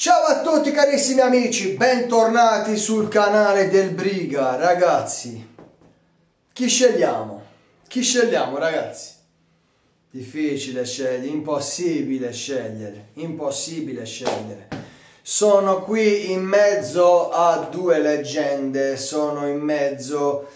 Ciao a tutti carissimi amici, bentornati sul canale del Briga, ragazzi. Chi scegliamo? Chi scegliamo, ragazzi? Difficile scegliere, impossibile scegliere, impossibile scegliere. Sono qui in mezzo a due leggende, sono in mezzo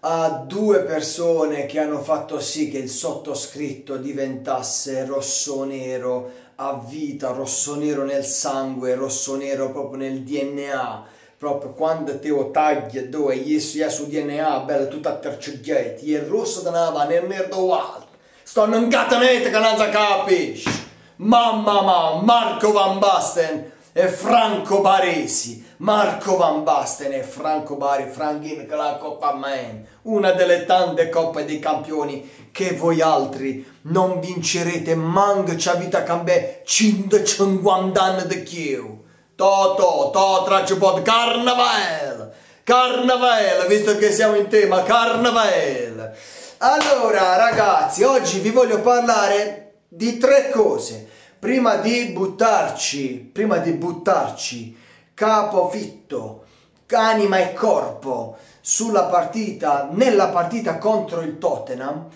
a due persone che hanno fatto sì che il sottoscritto diventasse rosso-nero a vita, rosso-nero nel sangue, rosso-nero proprio nel DNA, proprio quando te lo tagli dove gli è su DNA, bello tutto atterciuggetti, il rosso da nava nel merdo alto, sto non catanete che non capisci, mamma mamma, Marco Van Basten e Franco Baresi, Marco Van Basten e Franco Bari, Frankin che la Coppa Man, una delle tante coppe dei campioni che voi altri non vincerete manco c'ha vita cambè 150 anni di più. Toto, to traccio pod carnaval, carnaval, visto che siamo in tema carnaval. Allora ragazzi, oggi vi voglio parlare di tre cose. Prima di buttarci, prima di buttarci capofitto, anima e corpo sulla partita, nella partita contro il Tottenham,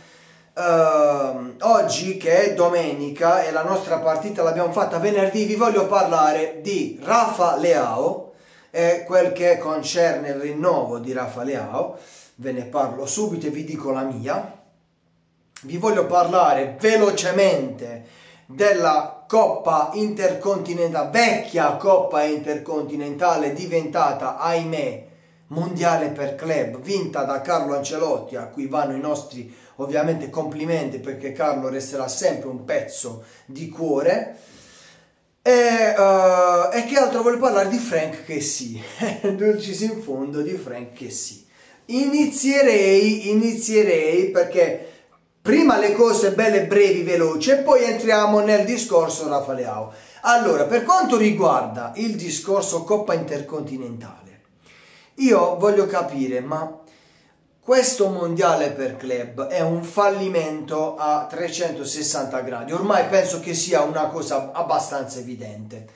Uh, oggi che è domenica e la nostra partita l'abbiamo fatta venerdì vi voglio parlare di Rafa Leao. E quel che concerne il rinnovo di Rafa Leao. Ve ne parlo subito e vi dico la mia. Vi voglio parlare velocemente della Coppa Intercontinentale vecchia Coppa Intercontinentale diventata ahimè mondiale per club vinta da Carlo Ancelotti a cui vanno i nostri ovviamente complimenti perché Carlo resterà sempre un pezzo di cuore. E, uh, e che altro voglio parlare di Frank che sì? Dolcis in fondo di Frank che sì. Inizierei inizierei perché prima le cose belle brevi veloci e poi entriamo nel discorso Rafa Leao allora per quanto riguarda il discorso Coppa Intercontinentale io voglio capire, ma questo mondiale per club è un fallimento a 360 gradi. Ormai penso che sia una cosa abbastanza evidente.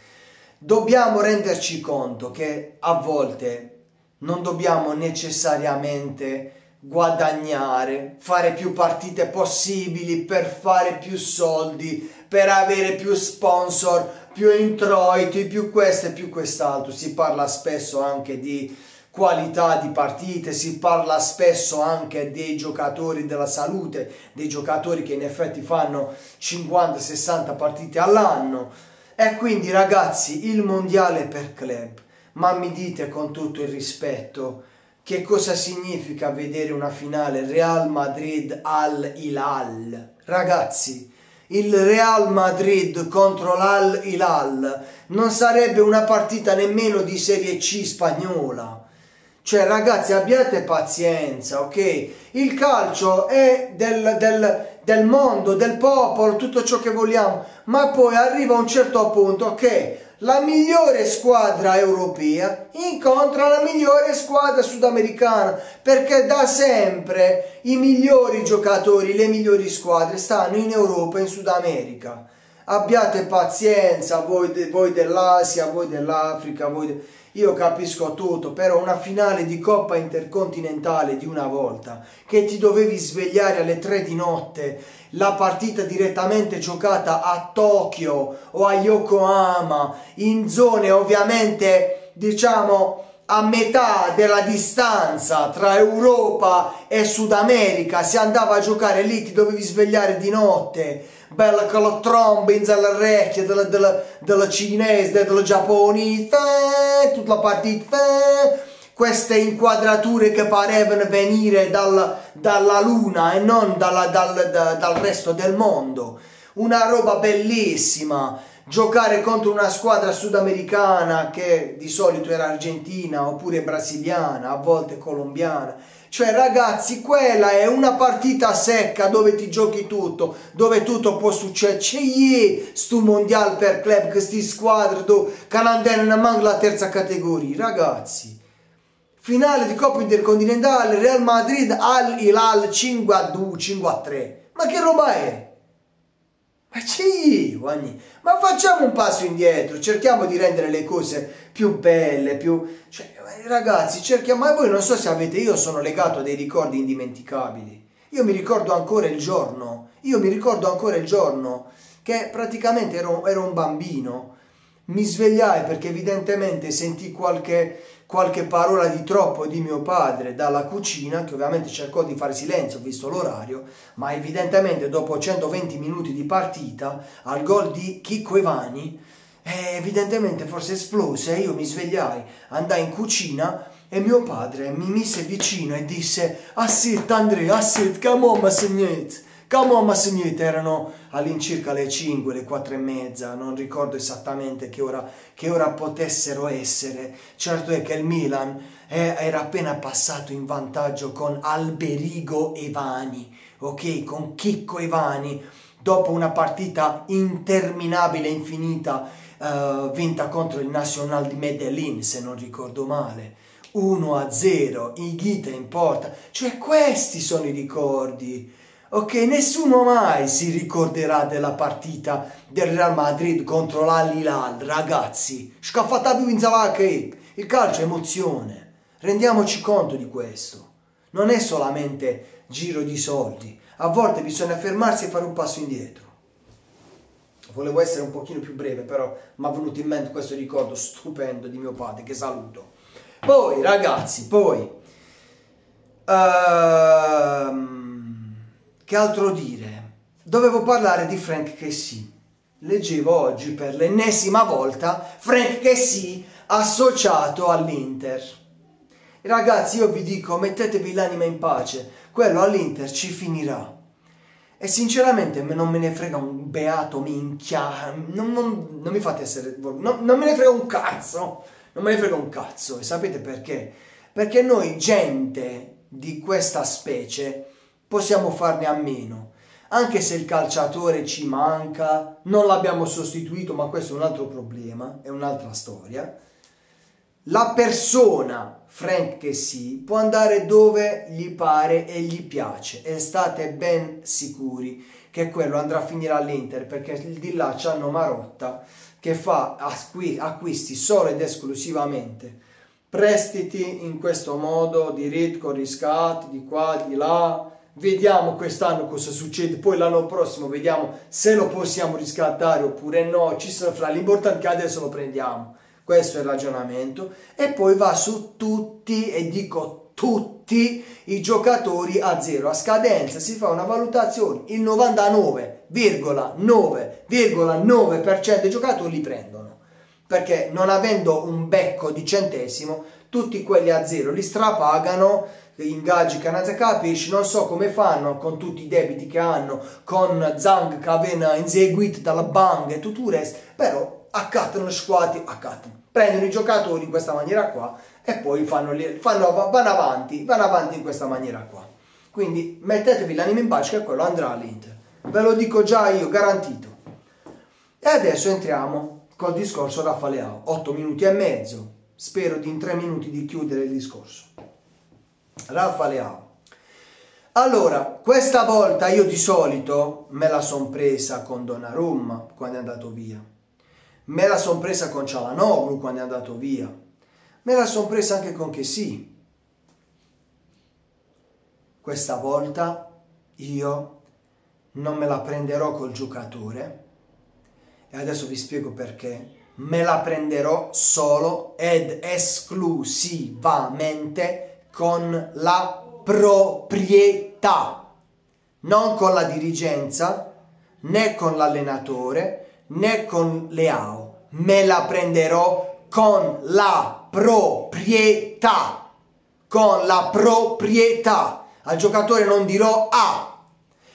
Dobbiamo renderci conto che a volte non dobbiamo necessariamente guadagnare, fare più partite possibili per fare più soldi, per avere più sponsor, più introiti, più questo e più quest'altro. Si parla spesso anche di qualità di partite, si parla spesso anche dei giocatori della salute, dei giocatori che in effetti fanno 50-60 partite all'anno. E quindi ragazzi, il mondiale per club, ma mi dite con tutto il rispetto, che cosa significa vedere una finale Real Madrid al Hilal? Ragazzi, il Real Madrid contro l'Al Hilal non sarebbe una partita nemmeno di Serie C spagnola cioè ragazzi abbiate pazienza, ok? Il calcio è del, del, del mondo, del popolo, tutto ciò che vogliamo, ma poi arriva un certo punto che la migliore squadra europea incontra la migliore squadra sudamericana perché da sempre i migliori giocatori, le migliori squadre stanno in Europa e in Sud America. Abbiate pazienza voi, voi dell'Asia, voi dell'Africa, voi... De io capisco tutto, però una finale di Coppa Intercontinentale di una volta, che ti dovevi svegliare alle 3 di notte, la partita direttamente giocata a Tokyo o a Yokohama, in zone ovviamente, diciamo, a metà della distanza tra Europa e Sud America, si andava a giocare lì, ti dovevi svegliare di notte, bella con la tromba in all'orecchio della, della, della cinese, della giapponese, tutta la partita, queste inquadrature che parevano venire dal, dalla luna e non dalla, dal, da, dal resto del mondo. Una roba bellissima giocare contro una squadra sudamericana che di solito era argentina oppure brasiliana, a volte colombiana cioè ragazzi, quella è una partita secca dove ti giochi tutto, dove tutto può succedere. C'è sto mondiale per club, queste squadre dove canandene manca la terza categoria, ragazzi. Finale di Coppa Intercontinentale, Real Madrid al Hilal 5 a 2, 5 a 3. Ma che roba è? Sì, ma facciamo un passo indietro, cerchiamo di rendere le cose più belle, più... Cioè, ragazzi, cerchiamo... Ma voi non so se avete... Io sono legato a dei ricordi indimenticabili. Io mi ricordo ancora il giorno, io mi ricordo ancora il giorno che praticamente ero, ero un bambino. Mi svegliai perché evidentemente sentì qualche qualche parola di troppo di mio padre dalla cucina, che ovviamente cercò di fare silenzio visto l'orario, ma evidentemente dopo 120 minuti di partita, al gol di Chicco Evani, eh, evidentemente forse esplose, io mi svegliai, andai in cucina e mio padre mi mise vicino e disse Assit Andrea, Assit, come on, ma segnete. Come on, ma signori, erano all'incirca le 5, le 4 e mezza, non ricordo esattamente che ora, che ora potessero essere. Certo è che il Milan eh, era appena passato in vantaggio con Alberigo Evani, ok? Con Chicco Evani, dopo una partita interminabile, infinita, uh, vinta contro il Nacional di Medellin, se non ricordo male. 1 a 0, Ighita in porta, cioè questi sono i ricordi Ok, nessuno mai si ricorderà della partita del Real Madrid contro l'Al-Hilal, ragazzi. Scaffatavi in zavacche. Il calcio è emozione. Rendiamoci conto di questo. Non è solamente giro di soldi. A volte bisogna fermarsi e fare un passo indietro. Volevo essere un pochino più breve, però mi è venuto in mente questo ricordo stupendo di mio padre, che saluto. Poi, ragazzi, poi... Uh, che altro dire? Dovevo parlare di Frank Casey. Leggevo oggi per l'ennesima volta Frank Casey associato all'Inter. Ragazzi, io vi dico, mettetevi l'anima in pace, quello all'Inter ci finirà. E sinceramente non me ne frega un beato minchia, non, non, non mi fate essere... Non, non me ne frega un cazzo, non me ne frega un cazzo. E sapete perché? Perché noi, gente di questa specie, possiamo farne a meno. Anche se il calciatore ci manca, non l'abbiamo sostituito, ma questo è un altro problema, è un'altra storia. La persona, Frank che sì, può andare dove gli pare e gli piace e state ben sicuri che quello andrà a finire all'Inter perché di là c'hanno Marotta che fa acquisti solo ed esclusivamente prestiti in questo modo di ritco, riscatti, di qua, di là, vediamo quest'anno cosa succede, poi l'anno prossimo vediamo se lo possiamo riscattare oppure no, ci sarà fra l'importante che adesso lo prendiamo, questo è il ragionamento, e poi va su tutti, e dico tutti i giocatori a zero, a scadenza si fa una valutazione, il 99,9,9% dei giocatori li prendono, perché non avendo un becco di centesimo, tutti quelli a zero li strapagano ingaggi canazza capisci non so come fanno con tutti i debiti che hanno con Zang che aveva inseguito dalla banca e tutto il resto però accattano squadre accattano. Prendono i giocatori in questa maniera qua e poi fanno, fanno, vanno avanti vanno avanti in questa maniera qua. Quindi mettetevi l'anima in pace che quello andrà all'Inter. Ve lo dico già io garantito. E adesso entriamo col discorso Raffaeleao 8 minuti e mezzo. Spero di in 3 minuti di chiudere il discorso Raffa Leao. Allora, questa volta io di solito me la son presa con Donnarumma quando è andato via. Me la son presa con Cialanoglu quando è andato via. Me la son presa anche con Chessy. Questa volta io non me la prenderò col giocatore e adesso vi spiego perché. Me la prenderò solo ed esclusivamente con la proprietà, non con la dirigenza, né con l'allenatore, né con le AO. Me la prenderò con la proprietà, con la proprietà. Al giocatore non dirò A,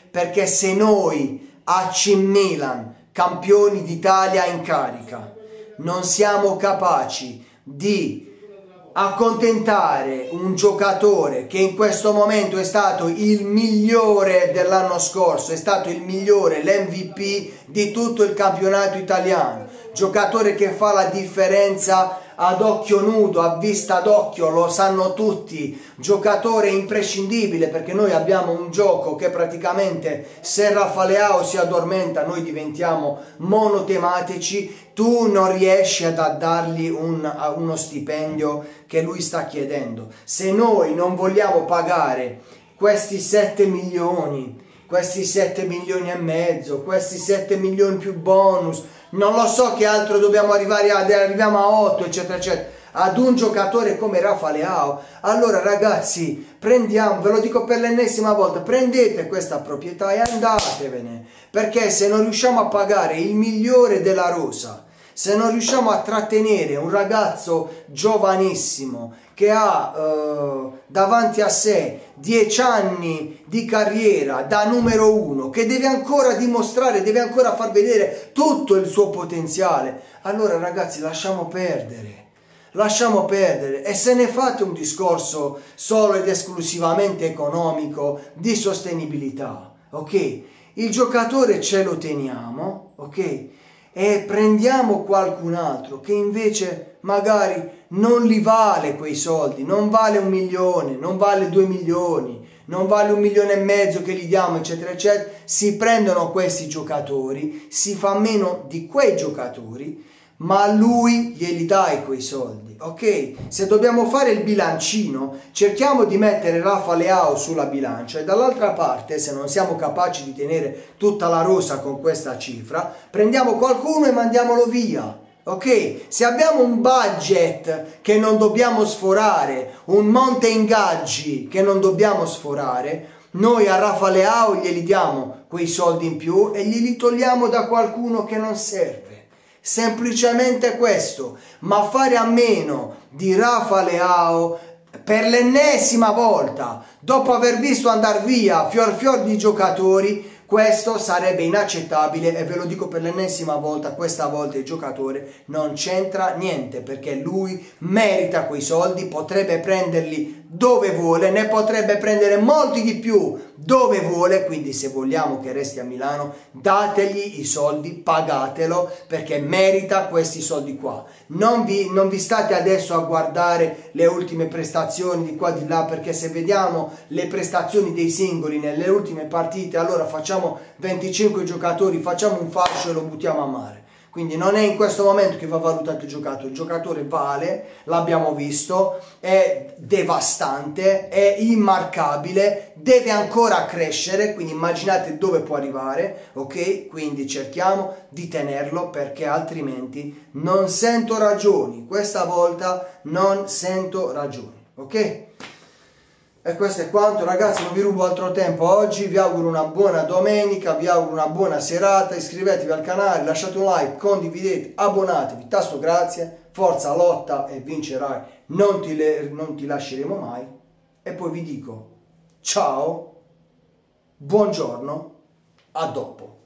perché se noi AC Milan, campioni d'Italia in carica, non siamo capaci di accontentare un giocatore che in questo momento è stato il migliore dell'anno scorso, è stato il migliore, l'MVP di tutto il campionato italiano, giocatore che fa la differenza ad occhio nudo, a vista d'occhio, lo sanno tutti, giocatore imprescindibile perché noi abbiamo un gioco che praticamente se Rafaleao si addormenta noi diventiamo monotematici, tu non riesci ad dargli un, uno stipendio che lui sta chiedendo. Se noi non vogliamo pagare questi 7 milioni, questi 7 milioni e mezzo, questi 7 milioni più bonus, non lo so che altro dobbiamo arrivare ad, arriviamo a 8, eccetera, eccetera, ad un giocatore come Rafa Leao. Allora ragazzi, prendiamo, ve lo dico per l'ennesima volta, prendete questa proprietà e andatevene, perché se non riusciamo a pagare il migliore della rosa, se non riusciamo a trattenere un ragazzo giovanissimo che ha eh, davanti a sé dieci anni di carriera da numero uno, che deve ancora dimostrare, deve ancora far vedere tutto il suo potenziale, allora ragazzi lasciamo perdere. Lasciamo perdere e se ne fate un discorso solo ed esclusivamente economico di sostenibilità, ok? Il giocatore ce lo teniamo, ok? E prendiamo qualcun altro che invece magari non li vale quei soldi, non vale un milione, non vale due milioni, non vale un milione e mezzo che gli diamo, eccetera, eccetera, si prendono questi giocatori, si fa meno di quei giocatori ma lui glieli dai quei soldi, ok? Se dobbiamo fare il bilancino, cerchiamo di mettere Rafa Leao sulla bilancia e dall'altra parte, se non siamo capaci di tenere tutta la rosa con questa cifra, prendiamo qualcuno e mandiamolo via. Ok, se abbiamo un budget che non dobbiamo sforare, un monte ingaggi che non dobbiamo sforare, noi a Rafa Leao glieli diamo quei soldi in più e glieli togliamo da qualcuno che non serve semplicemente questo, ma fare a meno di Rafa Leao per l'ennesima volta, dopo aver visto andare via fior fior di giocatori, questo sarebbe inaccettabile e ve lo dico per l'ennesima volta, questa volta il giocatore non c'entra niente perché lui merita quei soldi, potrebbe prenderli dove vuole, ne potrebbe prendere molti di più dove vuole, quindi se vogliamo che resti a Milano, dategli i soldi, pagatelo perché merita questi soldi qua. Non vi, non vi state adesso a guardare le ultime prestazioni di qua di là perché se vediamo le prestazioni dei singoli nelle ultime partite, allora facciamo 25 giocatori, facciamo un fascio e lo buttiamo a mare. Quindi non è in questo momento che va valutato il giocatore, il giocatore vale, l'abbiamo visto, è devastante, è immarcabile, deve ancora crescere, quindi immaginate dove può arrivare, ok? Quindi cerchiamo di tenerlo perché altrimenti non sento ragioni, questa volta non sento ragioni, ok? E questo è quanto ragazzi, non vi rubo altro tempo oggi, vi auguro una buona domenica, vi auguro una buona serata, iscrivetevi al canale, lasciate un like, condividete, abbonatevi, tasto grazie, forza, lotta e vincerai, non ti, le, non ti lasceremo mai. E poi vi dico ciao, buongiorno, a dopo.